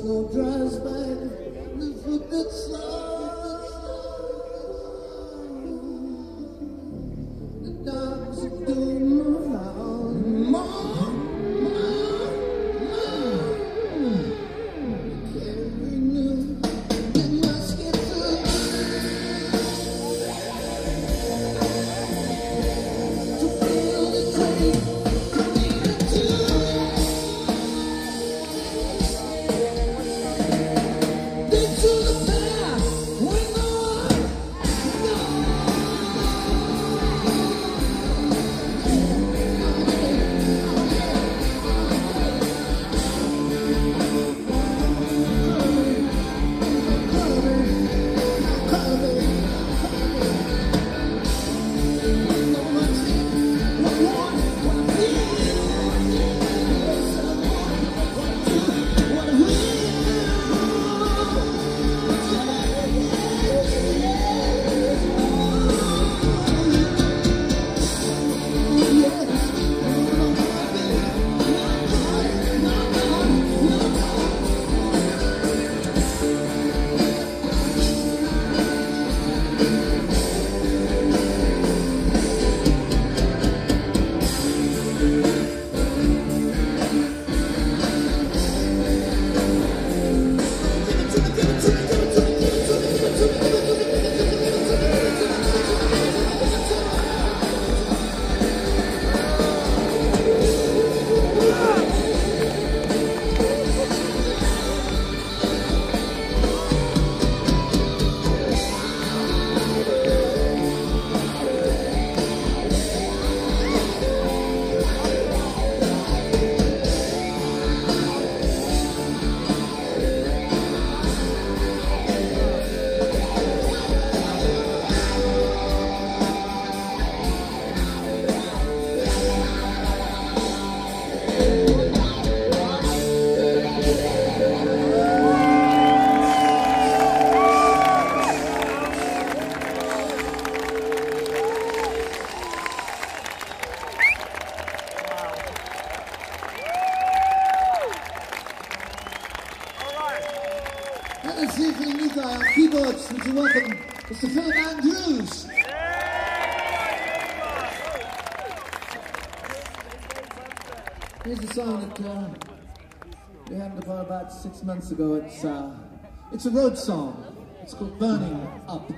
Snow dries back the foot that slows. New guy on keyboards, would you welcome Mr. Philip Andrews? Here's a song that uh, we happened about six months ago. It's, uh, it's a road song. It's called Burning Up.